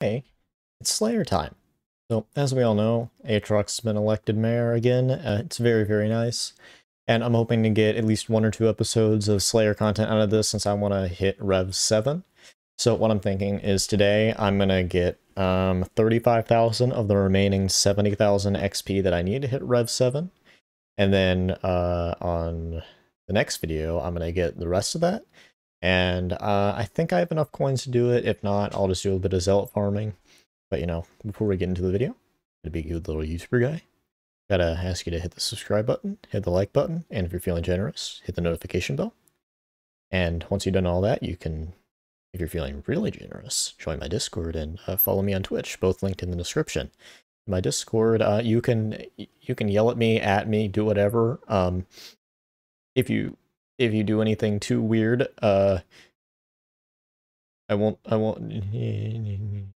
Hey, it's Slayer time. So, as we all know, Aatrox has been elected mayor again. Uh, it's very, very nice. And I'm hoping to get at least one or two episodes of Slayer content out of this since I want to hit Rev 7. So what I'm thinking is today I'm going to get um, 35,000 of the remaining 70,000 XP that I need to hit Rev 7. And then uh, on the next video, I'm going to get the rest of that. And uh, I think I have enough coins to do it. If not, I'll just do a little bit of zealot farming. But you know, before we get into the video, to be a good little YouTuber guy, gotta ask you to hit the subscribe button, hit the like button, and if you're feeling generous, hit the notification bell. And once you've done all that, you can, if you're feeling really generous, join my Discord and uh, follow me on Twitch, both linked in the description. My Discord, uh, you can you can yell at me, at me, do whatever. Um, if you if you do anything too weird, uh, I won't I won't.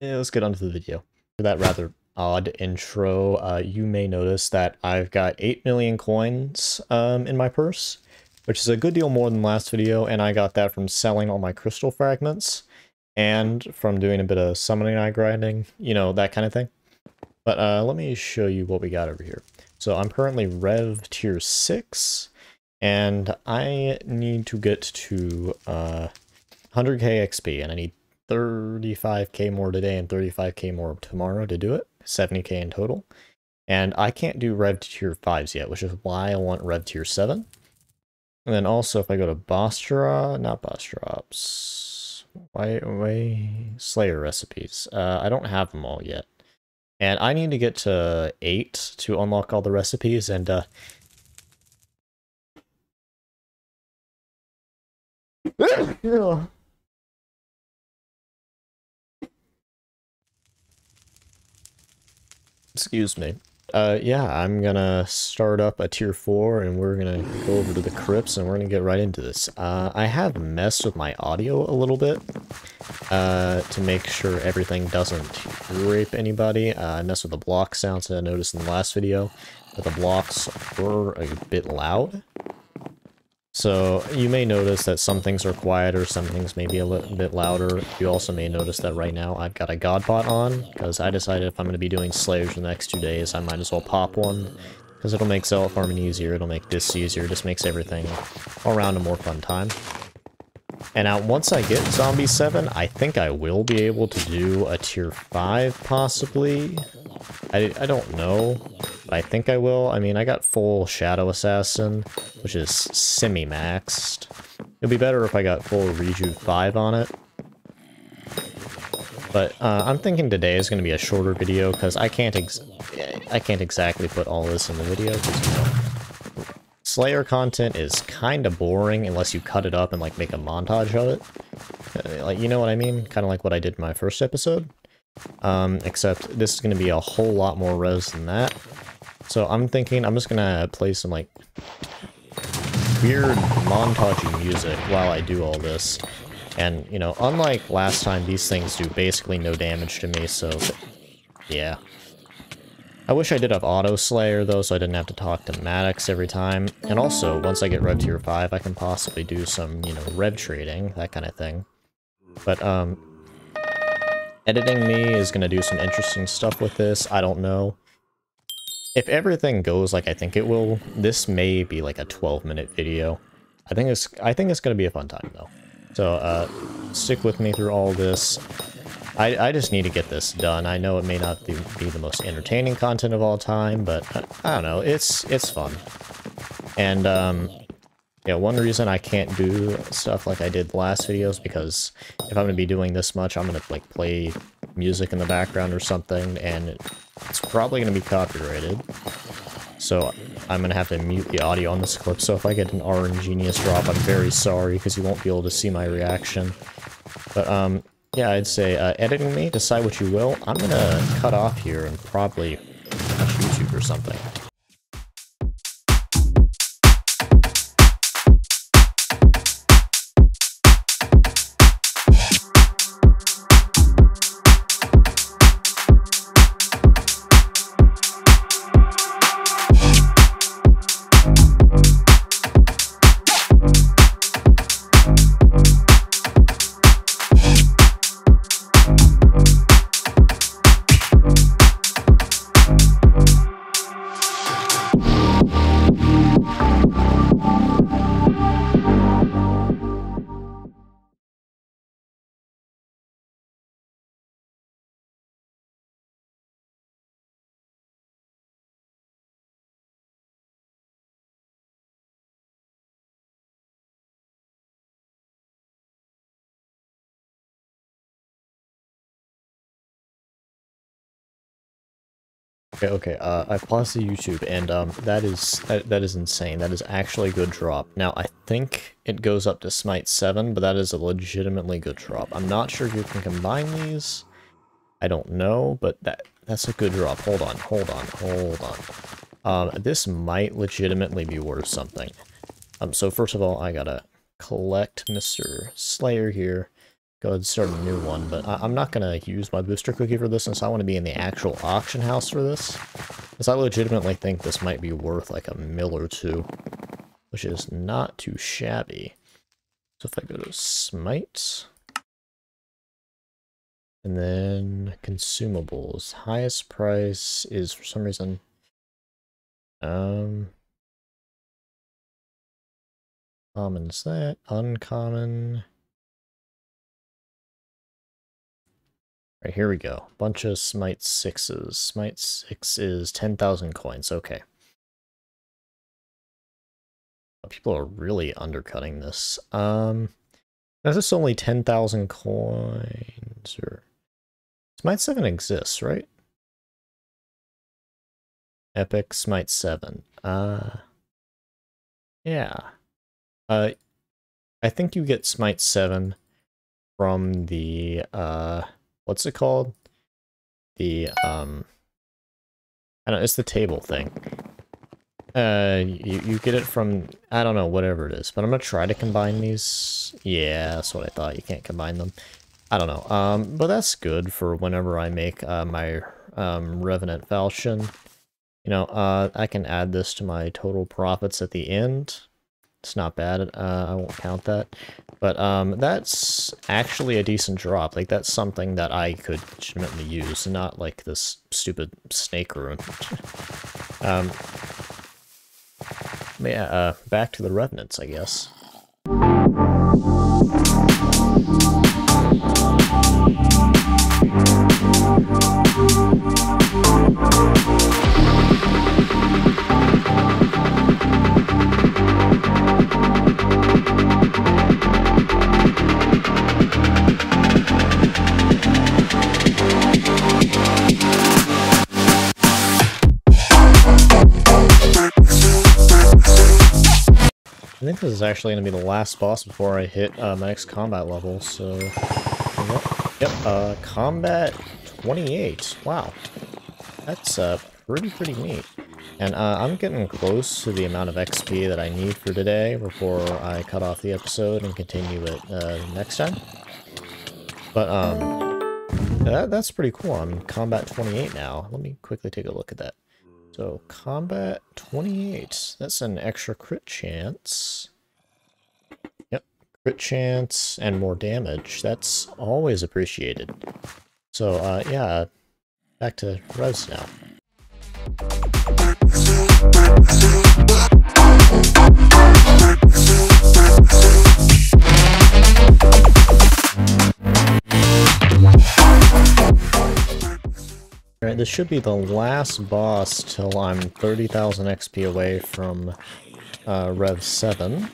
Yeah, let's get on to the video. For that rather odd intro, uh, you may notice that I've got 8 million coins um, in my purse, which is a good deal more than last video, and I got that from selling all my crystal fragments, and from doing a bit of summoning eye grinding, you know, that kind of thing. But uh, let me show you what we got over here. So I'm currently Rev Tier 6, and I need to get to uh, 100k XP, and I need 35k more today and 35k more tomorrow to do it, 70k in total. And I can't do Rev Tier 5s yet, which is why I want Rev Tier 7. And then also if I go to Boss Drop, not Boss Drops, why, why, Slayer recipes. Uh, I don't have them all yet. And I need to get to 8 to unlock all the recipes, and uh, Excuse me. Uh, yeah, I'm gonna start up a tier 4 and we're gonna go over to the crypts and we're gonna get right into this. Uh, I have messed with my audio a little bit, uh, to make sure everything doesn't rape anybody. Uh, I messed with the block sounds that I noticed in the last video, but the blocks were a bit loud. So you may notice that some things are quieter, some things may be a little bit louder. You also may notice that right now I've got a God Pot on, because I decided if I'm going to be doing Slayers the next two days, I might as well pop one, because it'll make Zealot farming easier, it'll make this easier, just makes everything around a more fun time. And now, once I get Zombie 7, I think I will be able to do a Tier 5, possibly. I, I don't know, but I think I will. I mean, I got full Shadow Assassin, which is semi-maxed. It'd be better if I got full Reju 5 on it. But uh, I'm thinking today is going to be a shorter video, because I can't I can't exactly put all this in the video, Slayer content is kind of boring unless you cut it up and, like, make a montage of it. Uh, like, you know what I mean? Kind of like what I did in my first episode. Um, except this is going to be a whole lot more res than that. So I'm thinking I'm just going to play some, like, weird montage music while I do all this. And, you know, unlike last time, these things do basically no damage to me, so, yeah. I wish I did have Auto Slayer, though, so I didn't have to talk to Maddox every time. And also, once I get Rev Tier 5, I can possibly do some, you know, Rev trading, that kind of thing. But, um, Editing me is going to do some interesting stuff with this. I don't know. If everything goes like I think it will, this may be like a 12 minute video. I think it's I think it's going to be a fun time though. So uh, stick with me through all this. I, I just need to get this done. I know it may not be, be the most entertaining content of all time, but I, I don't know. It's it's fun. And um, yeah, one reason I can't do stuff like I did the last videos because if I'm going to be doing this much, I'm going to like play music in the background or something, and it's probably going to be copyrighted. So I'm going to have to mute the audio on this clip, so if I get an RNGesus drop, I'm very sorry because you won't be able to see my reaction. But um, yeah, I'd say uh, editing me, decide what you will. I'm going to cut off here and probably watch YouTube or something. Okay, okay, uh, I paused the YouTube, and, um, that is, that, that is insane. That is actually a good drop. Now, I think it goes up to Smite 7, but that is a legitimately good drop. I'm not sure if you can combine these. I don't know, but that that's a good drop. Hold on, hold on, hold on. Um, this might legitimately be worth something. Um, so first of all, I gotta collect Mr. Slayer here go ahead and start a new one, but I am not going to use my booster cookie for this since I want to be in the actual auction house for this. Because I legitimately think this might be worth like a mill or two, which is not too shabby. So if I go to Smite, and then consumables, highest price is for some reason, um, common that, uncommon, Right, here we go. Bunch of Smite 6s. Smite 6 is 10,000 coins. Okay. People are really undercutting this. Um, is this only 10,000 coins? Or Smite 7 exists, right? Epic Smite 7. Uh, yeah. Uh, I think you get Smite 7 from the, uh, what's it called? The, um, I don't know, it's the table thing. Uh, you, you get it from, I don't know, whatever it is, but I'm gonna try to combine these. Yeah, that's what I thought, you can't combine them. I don't know, um, but that's good for whenever I make, uh, my, um, Revenant Falchion. You know, uh, I can add this to my total profits at the end. It's not bad, uh, I won't count that. But um, that's actually a decent drop. Like, that's something that I could legitimately use, not like this stupid snake rune. um, yeah, uh, back to the Revenants, I guess. Think this is actually going to be the last boss before I hit uh, my next combat level, so... Yep, uh, combat 28. Wow. That's uh, pretty, pretty neat. And uh, I'm getting close to the amount of XP that I need for today before I cut off the episode and continue it uh, next time. But, um, that, that's pretty cool. I'm combat 28 now. Let me quickly take a look at that. So, combat 28. That's an extra crit chance. Yep, crit chance and more damage. That's always appreciated. So, uh, yeah, back to Res now. Alright, this should be the last boss till I'm 30,000 XP away from uh, Rev 7.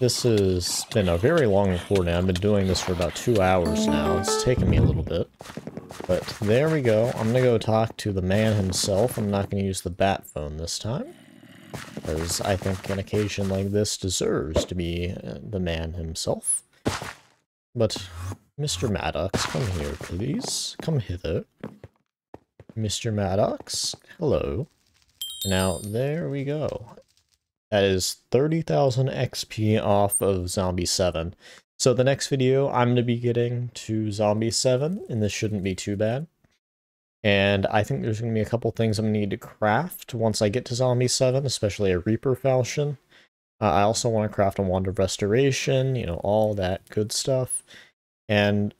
This has been a very long recording. I've been doing this for about two hours now. It's taken me a little bit. But there we go. I'm to go talk to the man himself. I'm not to use the bat phone this time. Because I think an occasion like this deserves to be uh, the man himself. But, Mr. Maddox, come here, please. Come hither. Mr. Maddox. Hello. Now, there we go. That is 30,000 XP off of Zombie 7. So the next video, I'm going to be getting to Zombie 7, and this shouldn't be too bad. And I think there's going to be a couple things I'm going to need to craft once I get to Zombie 7, especially a Reaper Falchion. Uh, I also want to craft a Wand of Restoration, you know, all that good stuff. And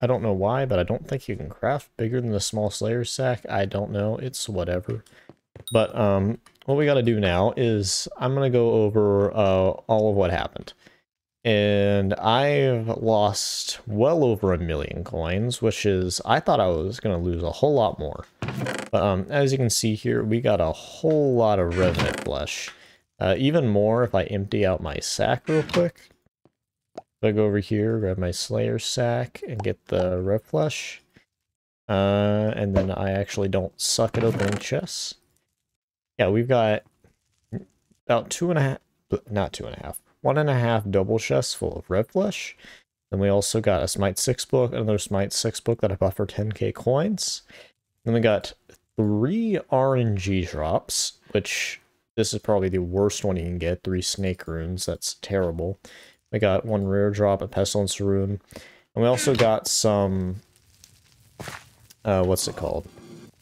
I don't know why, but I don't think you can craft bigger than the small Slayer sack. I don't know. It's whatever. But um, what we got to do now is I'm going to go over uh, all of what happened. And I've lost well over a million coins, which is, I thought I was going to lose a whole lot more. But um, as you can see here, we got a whole lot of Revenant flesh. Uh, even more if I empty out my sack real quick. I go over here, grab my Slayer sack, and get the Rev Flesh. Uh, and then I actually don't suck at opening chests. Yeah, we've got about two and a half, not two and a half, one and a half double chests full of Rev flesh. Then we also got a Smite 6 book, another Smite 6 book that I bought for 10k coins. Then we got three RNG drops, which this is probably the worst one you can get. Three snake runes, that's terrible. We got one rare drop, a pestilence rune. And we also got some uh, what's it called?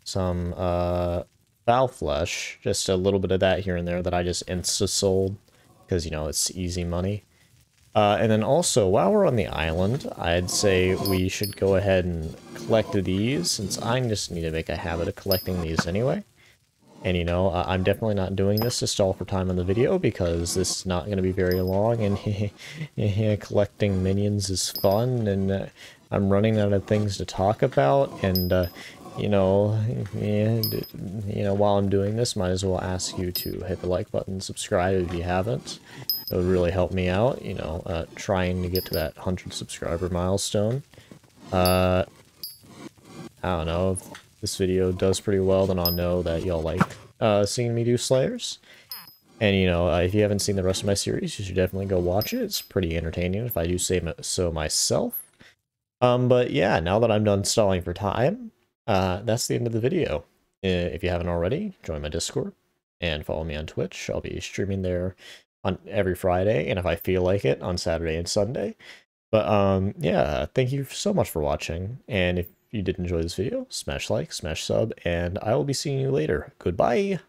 Some uh, foul flesh, just a little bit of that here and there that I just insta sold because you know it's easy money. Uh, and then also, while we're on the island, I'd say we should go ahead and collect these, since I just need to make a habit of collecting these anyway. And you know, I'm definitely not doing this to stall for time on the video, because this is not going to be very long, and collecting minions is fun, and uh, I'm running out of things to talk about, and uh, you know, yeah, you know, while I'm doing this, might as well ask you to hit the like button, subscribe if you haven't. It would really help me out, you know, uh, trying to get to that 100 subscriber milestone. Uh, I don't know, this video does pretty well, then I'll know that y'all like uh, seeing me do Slayers. And, you know, uh, if you haven't seen the rest of my series, you should definitely go watch it. It's pretty entertaining if I do say so myself. Um, but yeah, now that I'm done stalling for time, uh, that's the end of the video. If you haven't already, join my Discord and follow me on Twitch. I'll be streaming there on every Friday, and if I feel like it, on Saturday and Sunday. But um, yeah, thank you so much for watching, and if you did enjoy this video, smash like, smash sub, and I will be seeing you later. Goodbye!